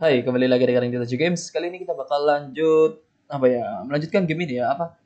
Hai, kembali lagi dengan Taju Games. Kali ini kita bakal lanjut apa ya? Melanjutkan game ini ya, apa?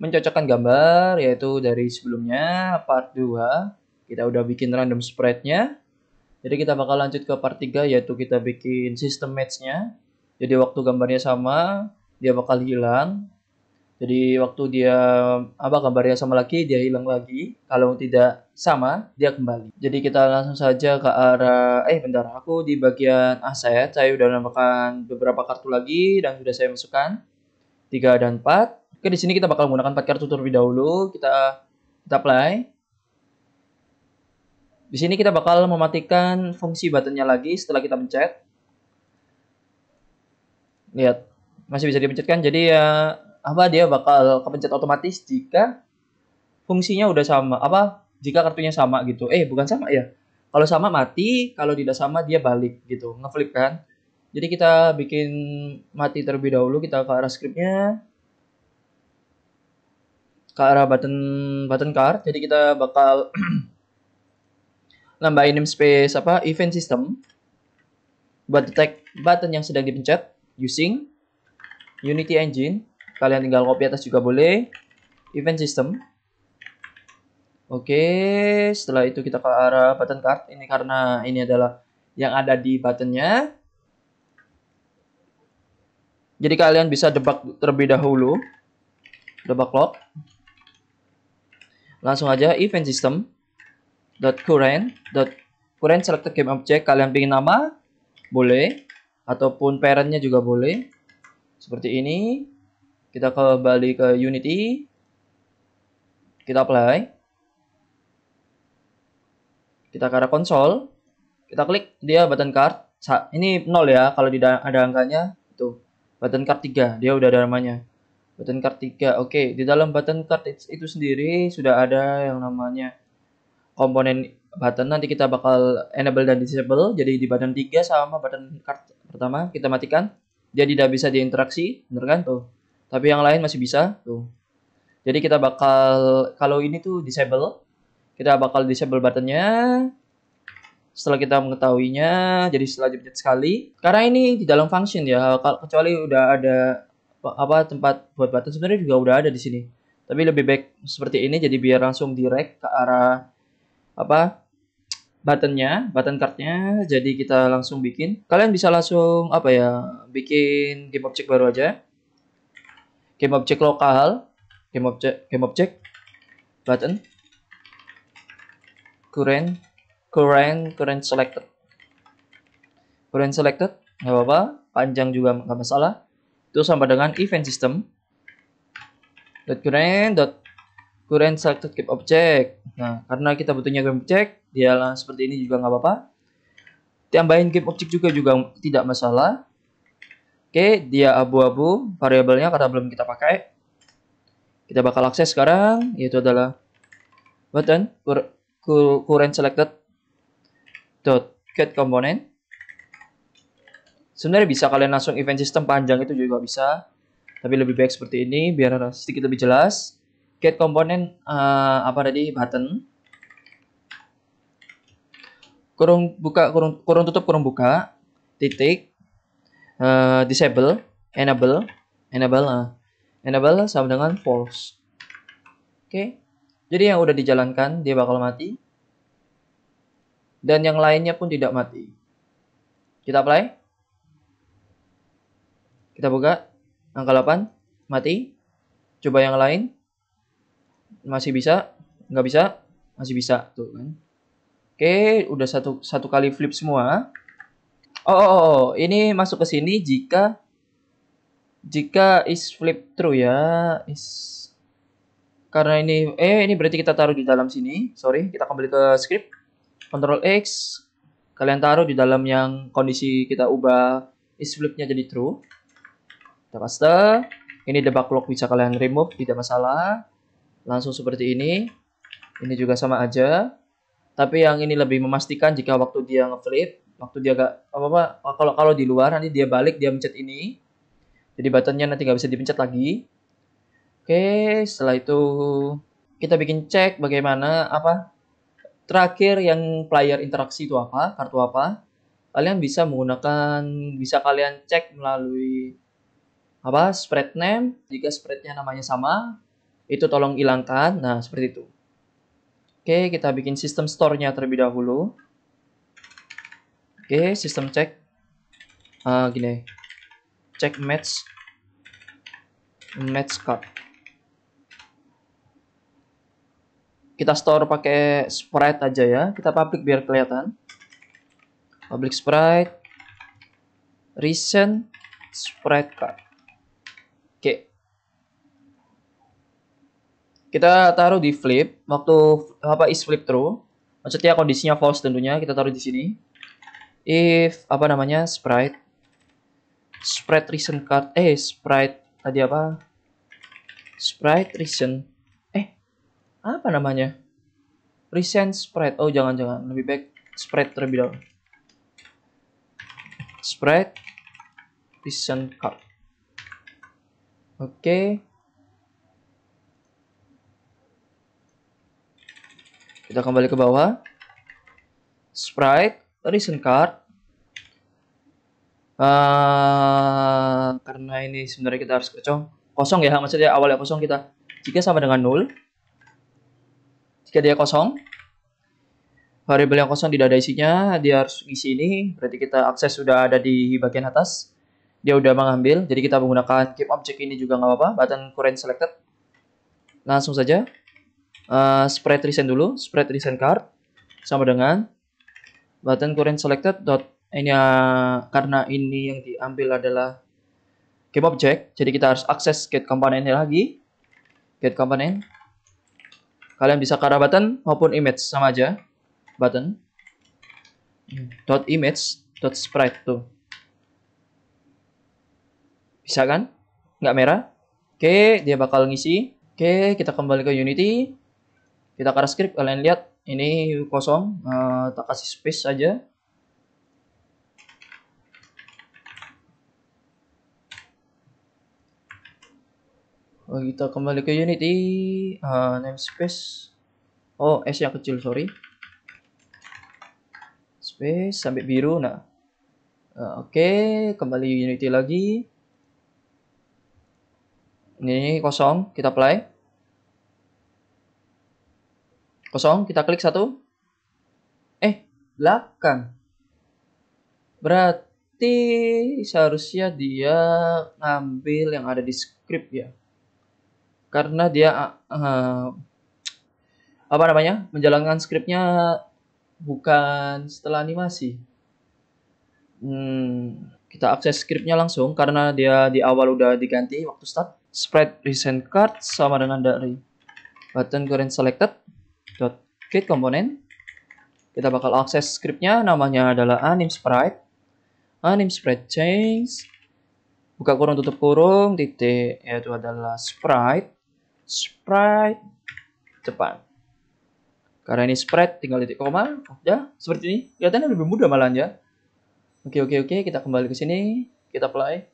Mencocokkan gambar yaitu dari sebelumnya part 2 kita udah bikin random spread-nya. Jadi kita bakal lanjut ke part 3 yaitu kita bikin sistem match-nya. Jadi waktu gambarnya sama, dia bakal hilang. Jadi waktu dia apa gambarnya sama lagi, dia hilang lagi. Kalau tidak sama, dia kembali. Jadi kita langsung saja ke arah eh bentar, aku di bagian aset saya udah menambahkan beberapa kartu lagi dan sudah saya masukkan 3 dan 4. Oke, di sini kita bakal menggunakan 4 kartu terlebih dahulu. Kita kita apply. Di sini kita bakal mematikan fungsi buttonnya lagi setelah kita pencet. Lihat, masih bisa dipencetkan. Jadi ya apa dia bakal kepencet otomatis jika fungsinya udah sama apa jika kartunya sama gitu. Eh bukan sama ya. Kalau sama mati kalau tidak sama dia balik gitu ngeflip kan. Jadi kita bikin mati terlebih dahulu kita ke arah scriptnya. Ke arah button button card. Jadi kita bakal nambahin namespace apa event system buat detect button yang sedang dipencet using Unity Engine Kalian tinggal copy atas juga boleh. Event system. Oke, setelah itu kita ke arah button card. Ini karena ini adalah yang ada di buttonnya. Jadi kalian bisa debug terlebih dahulu. Debug log. Langsung aja event system dot current dot current selected game object kalian pilih nama boleh ataupun parentnya juga boleh seperti ini kita kembali ke Unity. Kita apply. Kita ke arah konsol. Kita klik dia button card. Ini 0 ya kalau tidak ada angkanya. Itu button card 3. Dia udah ada namanya. Button card 3. Oke, di dalam button card itu sendiri sudah ada yang namanya komponen button nanti kita bakal enable dan disable. Jadi di button 3 sama button card pertama kita matikan. Dia tidak bisa diinteraksi, bener kan tuh? Tapi yang lain masih bisa tuh. Jadi kita bakal kalau ini tuh disable, kita bakal disable buttonnya. Setelah kita mengetahuinya, jadi setelah dipencet sekali. Karena ini di dalam function ya, kecuali udah ada apa tempat buat button sebenarnya juga udah ada di sini. Tapi lebih baik seperti ini jadi biar langsung direct ke arah apa buttonnya, button cardnya. Jadi kita langsung bikin. Kalian bisa langsung apa ya, bikin game object baru aja game object lokal, game object game object. Button. Current current current selected. Current selected nggak apa-apa. Panjang juga nggak masalah. Itu sama dengan event system. Dot current dot current selected game object. Nah karena kita butuhnya game object dia seperti ini juga nggak apa-apa. Tambahin game object juga juga tidak masalah Oke, dia abu-abu variabelnya karena belum kita pakai. Kita bakal akses sekarang, yaitu adalah button current selected dot get component. Sebenarnya bisa kalian langsung event system panjang itu juga bisa, tapi lebih baik seperti ini biar sedikit lebih jelas. Get component uh, apa tadi button kurung buka kurung kurung tutup kurung buka titik uh, disable, enable, enable, uh, enable sama dengan false. Oke, okay. jadi yang udah dijalankan dia bakal mati, dan yang lainnya pun tidak mati. Kita apply, kita buka, angka 8, mati. Coba yang lain, masih bisa, nggak bisa, masih bisa, tuh kan. Oke, udah satu satu kali flip semua. Oh, oh, oh, oh, ini masuk ke sini jika jika is flip true ya, is karena ini eh ini berarti kita taruh di dalam sini. Sorry, kita kembali ke script. Control X kalian taruh di dalam yang kondisi kita ubah is flipnya jadi true. Kita paste. Ini debug log bisa kalian remove, tidak masalah. Langsung seperti ini. Ini juga sama aja. Tapi yang ini lebih memastikan jika waktu dia ngeflip waktu dia gak apa apa kalau kalau di luar nanti dia balik dia mencet ini. Jadi buttonnya nanti nggak bisa dipencet lagi. Oke setelah itu kita bikin cek bagaimana apa terakhir yang player interaksi itu apa kartu apa. Kalian bisa menggunakan bisa kalian cek melalui apa spread name. Jika spreadnya namanya sama itu tolong hilangkan. Nah seperti itu. Oke kita bikin sistem store-nya terlebih dahulu oke sistem cek. Uh, gini. Cek match. Match card. Kita store pakai sprite aja ya. Kita public biar kelihatan. Public sprite. Recent sprite card. Oke. Kita taruh di flip. Waktu apa is flip true maksudnya kondisinya false tentunya. Kita taruh di sini if apa namanya sprite. Sprite recent card. Eh sprite tadi apa? Sprite recent apa namanya? Recent spread oh jangan jangan. Lebih baik spread terlebih dahulu. Spread recent card. Oke. Okay. kita kembali ke bawah. Sprite recent card. Uh, karena ini sebenarnya kita harus kosong kosong ya maksudnya awalnya kosong kita. Jika sama dengan nol jika dia kosong, variabel yang kosong tidak ada isinya, dia harus isi ini, berarti kita akses sudah ada di bagian atas. Dia udah mengambil, jadi kita menggunakan keep object ini juga nggak apa-apa, button current selected. Langsung saja, uh, spread recent dulu, spread recent card, sama dengan button current selected dot ini uh, karena ini yang diambil adalah keep object, jadi kita harus akses get komponennya lagi, get component, Kalian bisa arah button maupun image sama aja. Button dot image dot sprite tuh. Bisa kan? Nggak merah? Oke, dia bakal ngisi. Oke, kita kembali ke Unity. Kita arah script. Kalian lihat ini kosong. Uh, tak kasih space saja. Oh, kita kembali ke Unity. Uh, namespace. Oh, S yang kecil, sorry. Space sampai biru. Nah, uh, oke, okay. kembali Unity lagi. Ini kosong, kita play. Kosong, kita klik satu. Eh, belakang. Berarti seharusnya dia ngambil yang ada di script ya karena dia uh, apa namanya menjalankan skripnya bukan setelah animasi. Hmm, kita akses skripnya langsung karena dia di awal udah diganti waktu start. Spread recent card sama dengan dari button current selected dot get component. Kita bakal akses skripnya namanya adalah anim sprite. Anim sprite change buka kurung tutup kurung titik yaitu adalah sprite sprite depan. Karena ini sprite tinggal titik koma, ya seperti ini. Kelihatannya lebih mudah malah ya. Oke oke oke, kita kembali ke sini, kita play.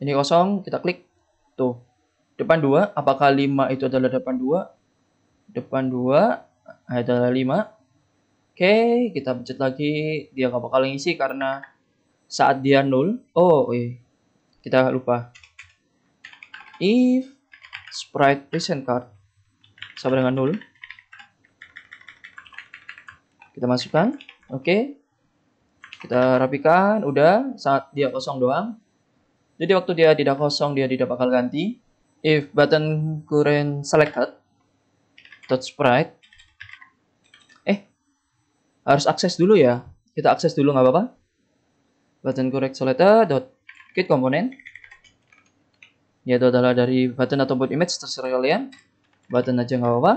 Ini kosong, kita klik. Tuh. Depan 2, apakah 5 itu adalah depan 2? Depan 2 adalah 5. Oke, kita pencet lagi. Dia nggak bakal ngisi karena saat dia 0. Oh, iya. Kita lupa if sprite present card sama dengan 0 kita masukkan oke kita rapikan udah saat dia kosong doang jadi waktu dia tidak kosong dia tidak bakal ganti if button current selected dot sprite. Eh harus akses dulu ya. Kita akses dulu nggak apa-apa. Button current selected dot get component yaitu adalah dari button ataupun image terserah kalian. Button aja nggak apa-apa.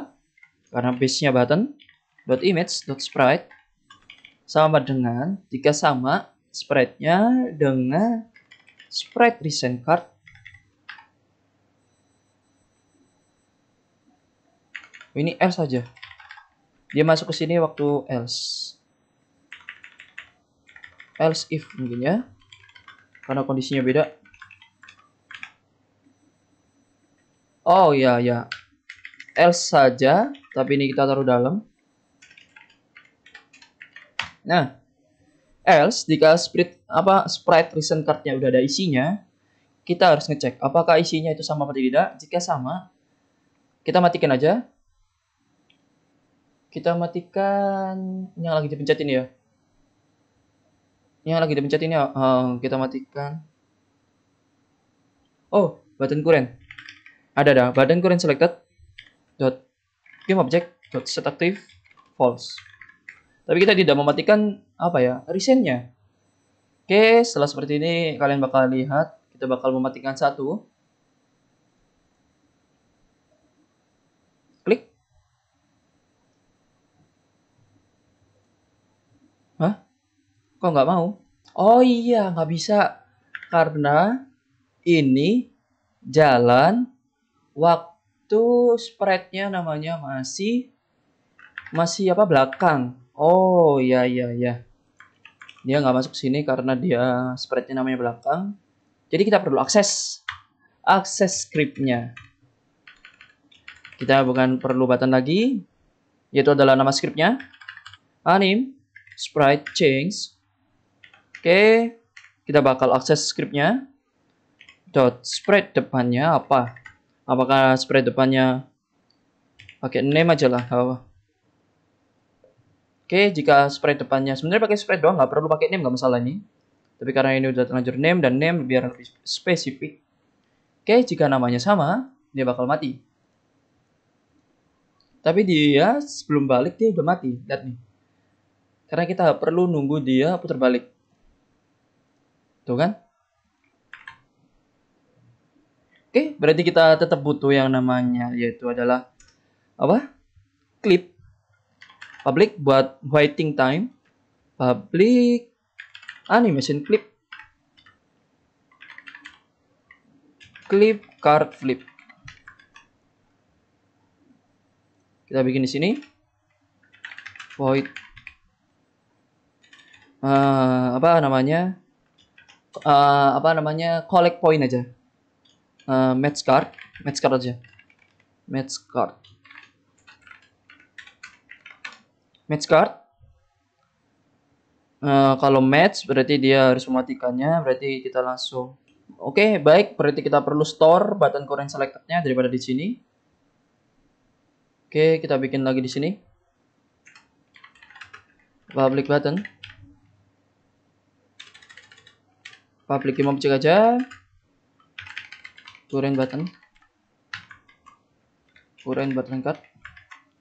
Karena base nya button dot image dot sprite. Sama dengan jika sama sprite nya dengan sprite recent card ini else saja dia masuk ke sini waktu else else if mungkin ya karena kondisinya beda Oh iya ya. Else saja, tapi ini kita taruh dalam. Nah, else jika sprite apa sprite recent cardnya udah ada isinya, kita harus ngecek apakah isinya itu sama atau tidak. Jika sama, kita matikan aja. Kita matikan yang lagi dipencet ini ya. Yang lagi dipencet ini ya, uh, kita matikan. Oh, button current. Ada ada, button current selected. Dot game object dot set active false. Tapi kita tidak mematikan apa ya, recentnya. Oke, setelah seperti ini kalian bakal lihat kita bakal mematikan satu. Klik. Hah? Kok nggak mau? Oh iya, nggak bisa. Karena ini jalan waktu spreadnya namanya masih masih apa belakang Oh iya iya iya. Dia nggak masuk sini karena dia spreadnya namanya belakang. Jadi kita perlu akses akses scriptnya. Kita bukan perlu button lagi, yaitu adalah nama scriptnya. Anim sprite change. Oke, kita bakal akses scriptnya. Dot spread depannya apa? Apakah spread depannya pakai name aja lah? Oke, jika spread depannya sebenarnya pakai spread doang, nggak perlu pakai name nggak masalah ini. Tapi karena ini udah terlanjur name dan name biar lebih spesifik. Oke, jika namanya sama, dia bakal mati. Tapi dia sebelum balik dia udah mati, lihat nih. Karena kita perlu nunggu dia putar balik. Tuh kan? Oke, berarti kita tetap butuh yang namanya yaitu adalah apa? Clip public buat waiting time public animation clip clip card flip kita bikin di sini void uh, apa namanya uh, apa namanya collect point aja uh, match card match card aja match card match card. Uh, kalau match berarti dia harus mematikannya, berarti kita langsung. Oke, okay, baik, berarti kita perlu store button current selectednya daripada di sini. Oke, okay, kita bikin lagi di sini. Public button. Public game object aja. Current button. Current button card.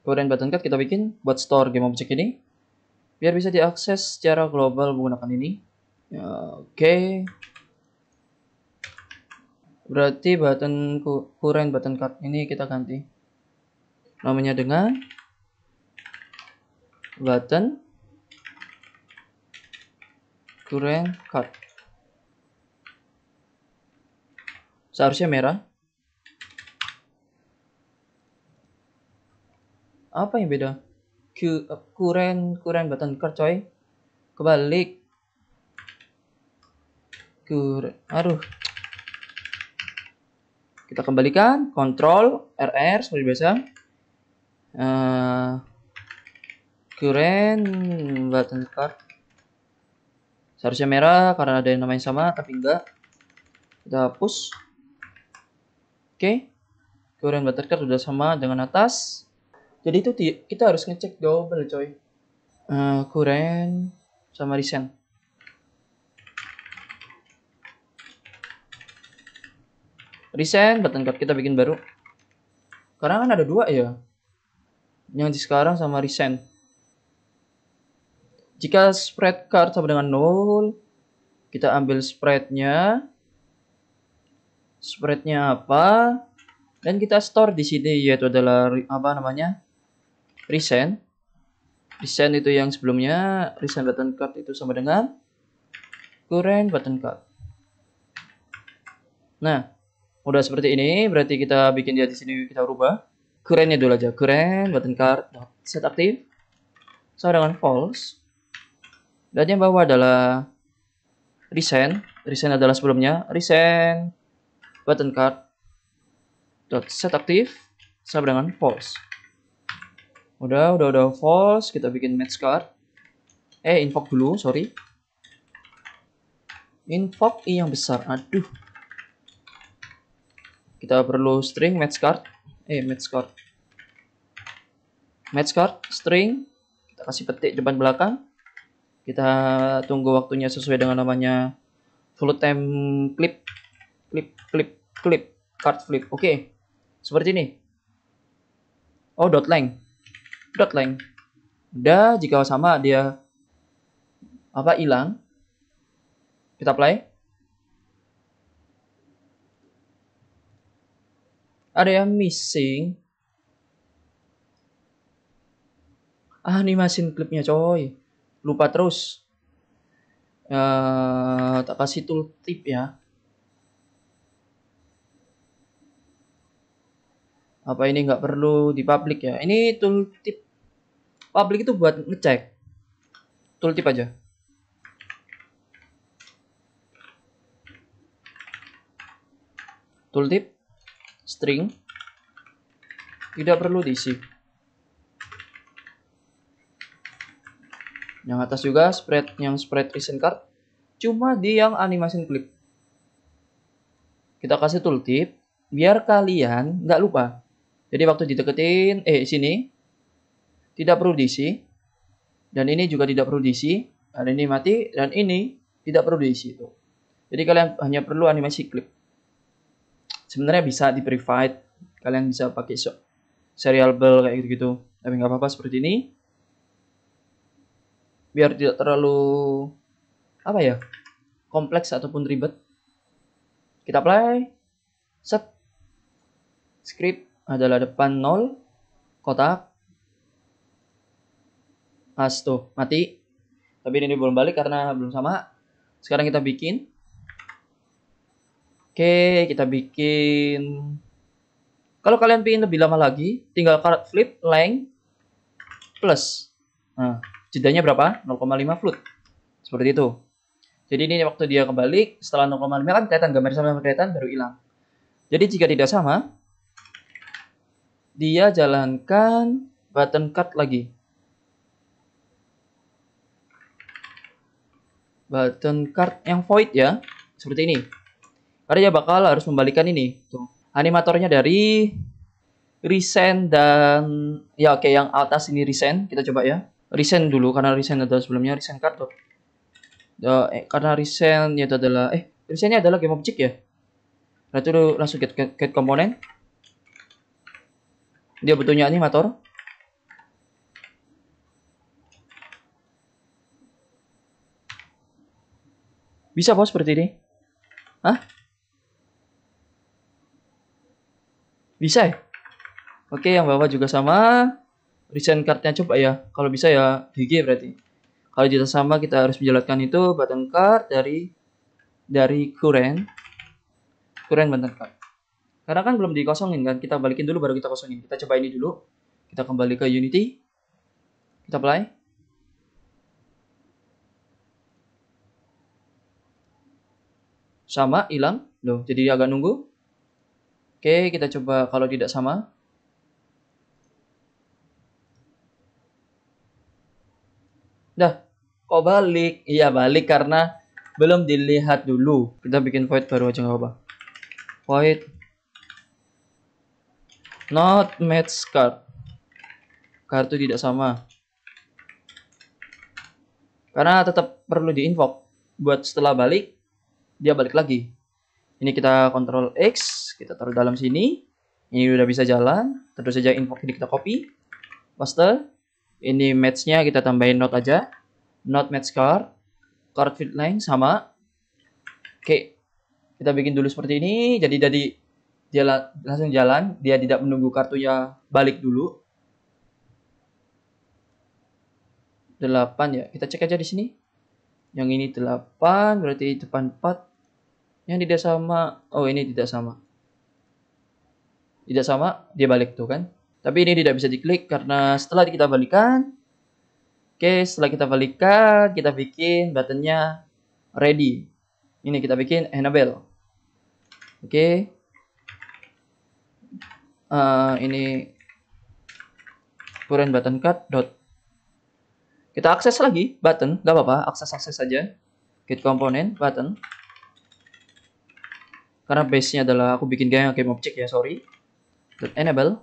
Current button card kita bikin buat store game object ini. Biar bisa diakses secara global menggunakan ini. Ya, Oke. Okay. Berarti button current button card ini kita ganti. Namanya dengan button current card. Seharusnya merah. apa yang beda? Q, uh, kuren kuren button card coy. Kebalik. Kuren aduh. Kita kembalikan. Kontrol RR seperti biasa. Uh, kuren button card seharusnya merah karena ada yang namanya sama tapi enggak. Kita hapus oke. Kuren button card sudah sama dengan atas. Jadi itu kita harus ngecek double coy. Uh, sama recent. Recent button card kita bikin baru. Karena kan ada dua ya? Yang di sekarang sama recent. Jika spread card sama dengan 0 kita ambil spreadnya spreadnya apa? Dan kita store di sini yaitu adalah apa namanya? Recent recent itu yang sebelumnya recent button card itu sama dengan current button card. Nah udah seperti ini berarti kita bikin dia di sini kita rubah currentnya dulu aja current button card set aktif sama dengan false. Dan yang bawah adalah recent recent adalah sebelumnya recent button card dot set aktif sama dengan false Udah, udah, udah false. Kita bikin match card. Eh, invoke dulu, sorry. Invoke i yang besar. Aduh. Kita perlu string match card. Eh, match card. Match card, string. Kita kasih petik depan belakang. Kita tunggu waktunya sesuai dengan namanya full time clip. Clip, clip, clip. Card flip. Oke. Okay. Seperti ini. Oh, dot length. Dot length. Udah, jika sama dia apa hilang. Kita play. Ada yang missing. Ah, animasi klipnya coy. Lupa terus. Uh, tak kasih tooltip ya. Apa ini nggak perlu di public ya? Ini tooltip public itu buat ngecek. Tooltip aja. Tooltip string tidak perlu diisi. Yang atas juga spread yang spread recent card cuma di yang animation clip. Kita kasih tooltip biar kalian nggak lupa. Jadi waktu dideketin eh sini tidak perlu diisi. Dan ini juga tidak perlu diisi. Dan ini mati dan ini tidak perlu diisi itu. Jadi kalian hanya perlu animasi klip. Sebenarnya bisa di provide kalian bisa pakai serial kayak gitu gitu tapi nggak apa-apa seperti ini. Biar tidak terlalu apa ya kompleks ataupun ribet. Kita play. Set. Script adalah depan 0 kotak As tuh, mati. Tapi ini belum balik karena belum sama. Sekarang kita bikin. Oke, kita bikin. Kalau kalian ingin lebih lama lagi, tinggal card flip length plus. Nah, jedanya berapa? 0,5 float. Seperti itu. Jadi ini waktu dia kembali, setelah 0,5 kan kelihatan gambar sama kelihatan baru hilang. Jadi jika tidak sama, dia jalankan button cut lagi. button card yang void ya seperti ini. Karena dia bakal harus membalikan ini. Tuh. Animatornya dari resend dan ya oke yang atas ini resend. Kita coba ya. Resend dulu karena resend adalah sebelumnya resend card tuh. Ya, eh, karena resend itu adalah eh resendnya adalah game object ya. Nah itu langsung get, get, get komponen dia butuhnya animator Bisa bos seperti ini? Hah? Bisa ya? Oke, yang bawah juga sama. Recent cardnya coba ya. Kalau bisa ya DG berarti. Kalau tidak sama kita harus menjalankan itu button card dari dari current current button card. Karena kan belum dikosongin kan, kita balikin dulu baru kita kosongin. Kita coba ini dulu. Kita kembali ke Unity. Kita play. sama hilang loh jadi agak nunggu oke kita coba kalau tidak sama dah kok balik iya balik karena belum dilihat dulu kita bikin void baru aja nggak apa void not match card kartu tidak sama karena tetap perlu di invoke buat setelah balik dia balik lagi. Ini kita kontrol X, kita taruh dalam sini. Ini udah bisa jalan. Terus saja info ini kita copy, paste. Ini match-nya kita tambahin note aja. Not match card. Card fit line sama. Oke. Kita bikin dulu seperti ini. Jadi jadi dia langsung jalan. Dia tidak menunggu kartunya balik dulu. 8 ya. Kita cek aja di sini. Yang ini 8, berarti depan 4. Yang tidak sama, oh ini tidak sama. Tidak sama, dia balik tuh kan. Tapi ini tidak bisa diklik karena setelah kita balikan, oke setelah kita balikan, kita bikin buttonnya ready. Ini kita bikin enable. Oke. Uh, ini current button cut dot. Kita akses lagi button, nggak apa-apa, akses-akses saja. Git komponen, button. Karena base-nya adalah aku bikin game game object ya, sorry. Dot enable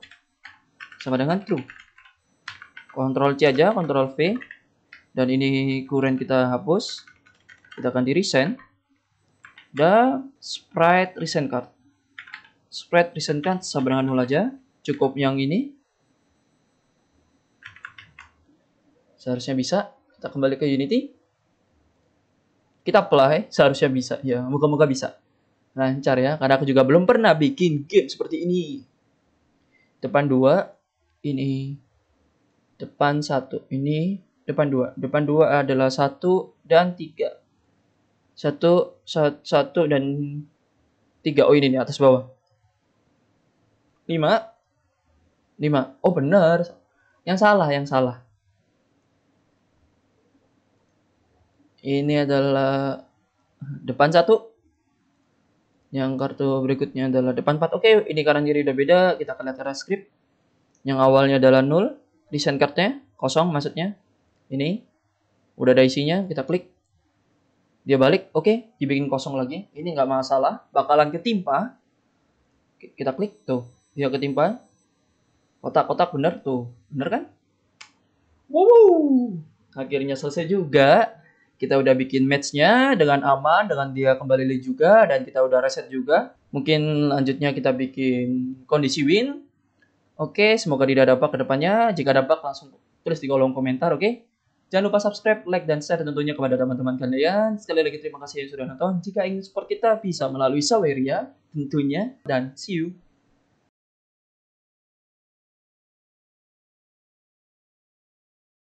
sama dengan true. Ctrl C aja, Ctrl V. Dan ini current kita hapus. Kita akan di resend. Dan sprite resend card. Card sama dengan nol aja. Cukup yang ini. Seharusnya bisa. Kita kembali ke Unity. Kita apply, seharusnya bisa. Ya, moga-moga bisa. Lancar ya, karena aku juga belum pernah bikin game seperti ini. Depan dua, ini depan satu, ini depan dua. Depan dua adalah satu dan tiga. Satu, satu, dan tiga. Oh ini nih atas bawah. Lima. Lima. Oh benar. Yang salah, yang salah. Ini adalah depan satu. Yang kartu berikutnya adalah depan 4. Oke, ini kanan kiri udah beda. Kita akan lihat script. Yang awalnya adalah 0. Desain cardnya kosong maksudnya. Ini. Udah ada isinya. Kita klik. Dia balik. Oke, dibikin kosong lagi. Ini nggak masalah. Bakalan ketimpa. Kita klik. Tuh. Dia ketimpa. Kotak-kotak bener tuh. Bener kan? Wow. Akhirnya selesai juga. Kita udah bikin matchnya dengan aman dengan dia kembali juga dan kita udah reset juga. Mungkin lanjutnya kita bikin kondisi win. Oke semoga tidak dapat ke depannya jika dapat langsung tulis di kolom komentar oke? Jangan lupa subscribe like dan share tentunya kepada teman-teman kalian. Sekali lagi terima kasih yang sudah nonton. Jika ingin support kita bisa melalui Saweria tentunya. Dan see you